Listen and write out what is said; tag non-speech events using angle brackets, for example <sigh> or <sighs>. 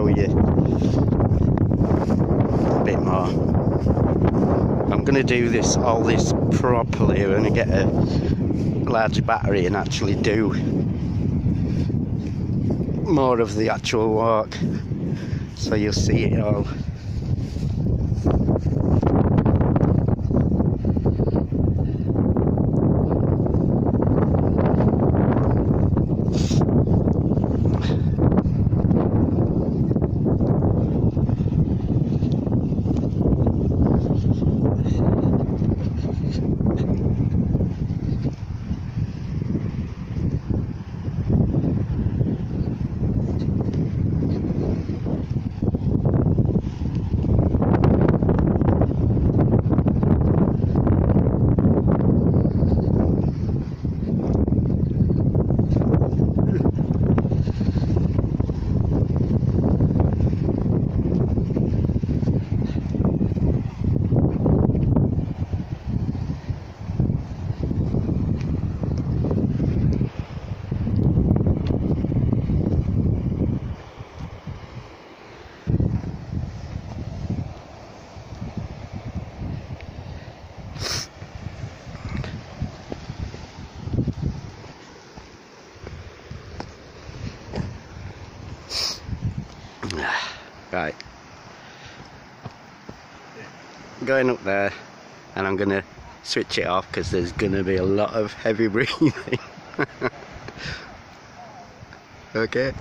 show you a bit more. I'm gonna do this all this properly. I'm gonna get a large battery and actually do more of the actual walk so you'll see it all. <sighs> Right. Going up there and I'm gonna switch it off because there's gonna be a lot of heavy breathing. <laughs> okay.